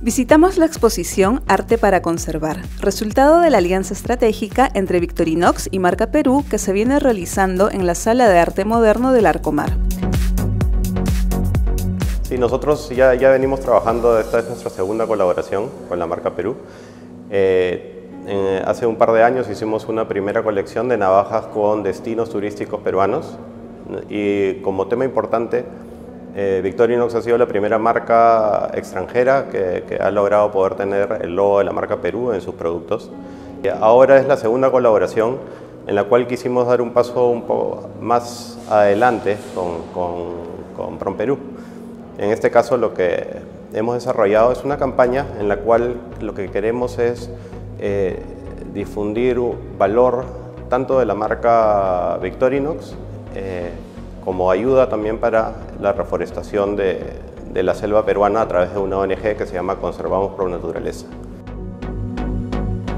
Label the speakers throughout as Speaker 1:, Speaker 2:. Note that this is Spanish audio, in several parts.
Speaker 1: Visitamos la exposición Arte para Conservar, resultado de la alianza estratégica entre Victorinox y Marca Perú que se viene realizando en la Sala de Arte Moderno del Arcomar.
Speaker 2: Sí, nosotros ya, ya venimos trabajando, esta es nuestra segunda colaboración con la Marca Perú. Eh, hace un par de años hicimos una primera colección de navajas con destinos turísticos peruanos y como tema importante eh, Victorinox ha sido la primera marca extranjera que, ha logrado poder tener el logo de la marca Perú en sus productos. Ahora es la segunda colaboración en la cual quisimos dar un paso un poco más adelante con, con, con Perú. En este caso lo que hemos desarrollado es una campaña en la cual lo que queremos es eh, difundir valor tanto de la marca Victorinox eh, como ayuda también para la reforestación de, la selva peruana a través de una ONG que se llama Conservamos por Naturaleza.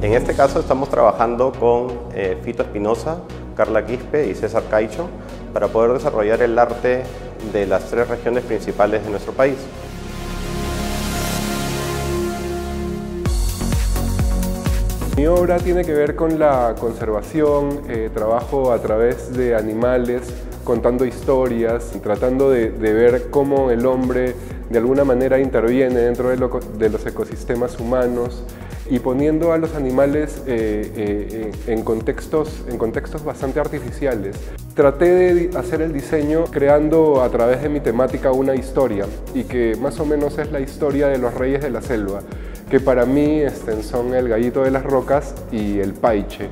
Speaker 2: En este caso estamos trabajando con eh, Fito Espinosa, Carla Quispe y César Caicho para poder desarrollar el arte de las tres regiones principales de nuestro país.
Speaker 3: Mi obra tiene que ver con la conservación, eh, trabajo a través de animales, contando historias, tratando de, ver cómo el hombre de alguna manera interviene dentro de, los ecosistemas humanos y poniendo a los animales eh, eh, en, contextos, en contextos bastante artificiales. Traté de hacer el diseño creando a través de mi temática una historia y que más o menos es la historia de los reyes de la selva, que para mí este, son el gallito de las rocas y el paiche.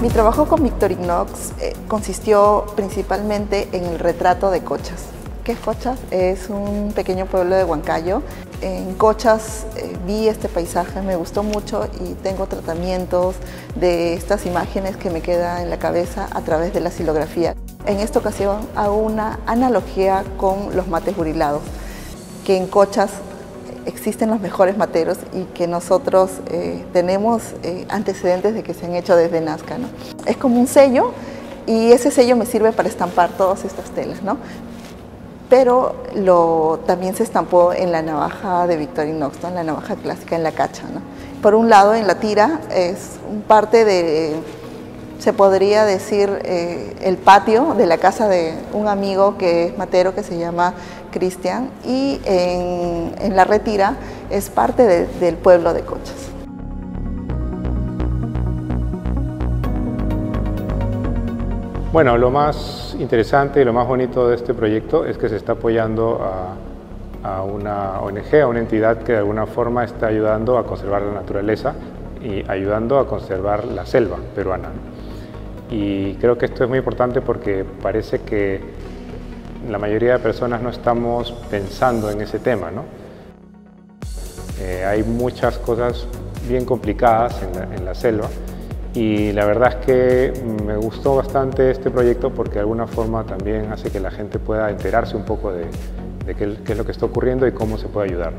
Speaker 4: Mi trabajo con Victorinox eh, consistió principalmente en el retrato de Cochas. ¿Qué es Cochas? Es un pequeño pueblo de Huancayo. En Cochas eh, vi este paisaje, me gustó mucho y tengo tratamientos de estas imágenes que me quedan en la cabeza a través de la silografía. En esta ocasión hago una analogía con los mates burilados, que en Cochas existen los mejores materos y que nosotros eh, tenemos eh, antecedentes de que se han hecho desde Nazca. Es como un sello y ese sello me sirve para estampar todas estas telas. ¿no? Pero lo, también se estampó en la navaja de Victorinox, en la navaja clásica, en la cacha. ¿no? Por un lado, en la tira es parte de, se podría decir, eh, el patio de la casa de un amigo que es matero que se llama Cristian y en, la retira es parte del pueblo de Cochas.
Speaker 5: Bueno, lo más interesante y lo más bonito de este proyecto es que se está apoyando a, a, una ONG, a una entidad que de alguna forma está ayudando a conservar la naturaleza y ayudando a conservar la selva peruana. Y creo que esto es muy importante porque parece que la mayoría de personas no estamos pensando en ese tema. ¿no? Eh, hay muchas cosas bien complicadas en la, selva y la verdad es que me gustó bastante este proyecto porque de alguna forma también hace que la gente pueda enterarse un poco de, qué, es lo que está ocurriendo y cómo se puede ayudar.